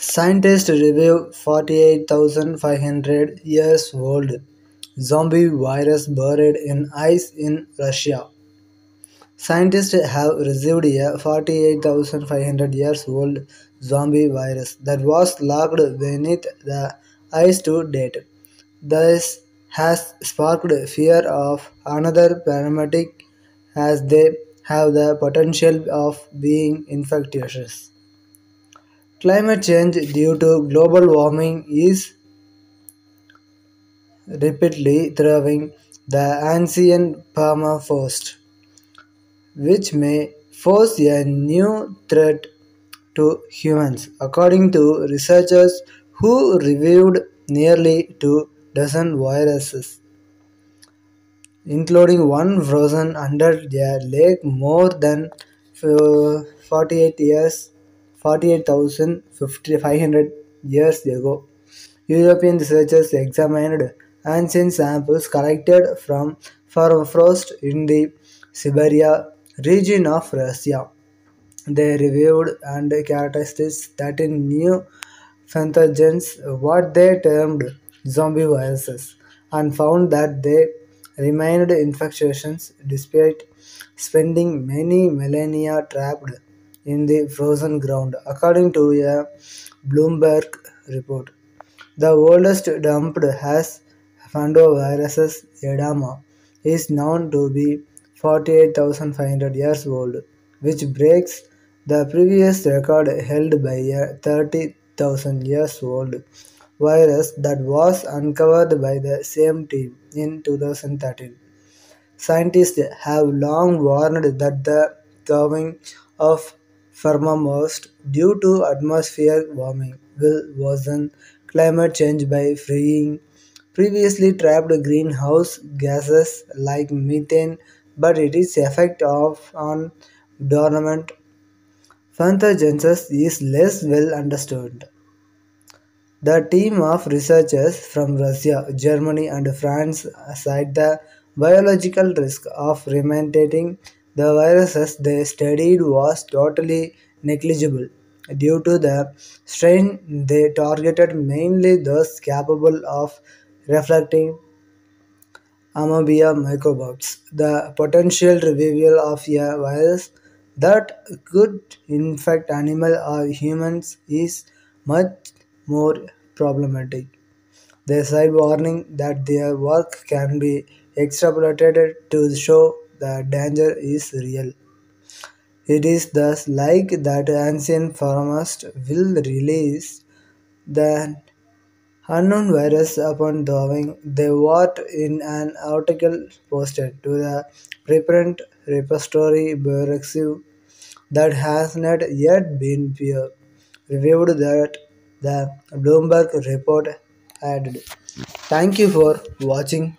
Scientists review 48,500 years old zombie virus buried in ice in Russia. Scientists have received a 48,500 years old zombie virus that was locked beneath the ice to date. This has sparked fear of another pandemic as they have the potential of being infectious. Climate change due to global warming is rapidly throwing the ancient permafrost, which may pose a new threat to humans, according to researchers who reviewed nearly two dozen viruses, including one frozen under a lake more than uh, 48 years 48,500 years ago. European researchers examined ancient samples collected from permafrost in the Siberia region of Russia. They reviewed and characterized that in new pathogens, what they termed zombie viruses, and found that they remained infectious despite spending many millennia trapped in the frozen ground, according to a Bloomberg report. The oldest dumped has Pandoravirus yedoma is known to be 48,500 years old, which breaks the previous record held by a 30,000 years old virus that was uncovered by the same team in 2013. Scientists have long warned that the thawing of permafrost due to atmospheric warming will worsen climate change by freeing previously trapped greenhouse gases like methane, but its effect of on dormant pathogens is less well understood. The team of researchers from Russia, Germany, and France cite the biological risk of remediating the viruses they studied was totally negligible due to the strain they targeted mainly those capable of reflecting amoeba microbes. The potential revival of a virus that could infect animals or humans is much more problematic. They cite warning that their work can be extrapolated to show the danger is real. It is thus like that ancient pharmacist will release the unknown virus upon thawing. They wrote in an article posted to the preprint repository bioRxiv that has not yet been peer reviewed that the Bloomberg report added. Thank you for watching.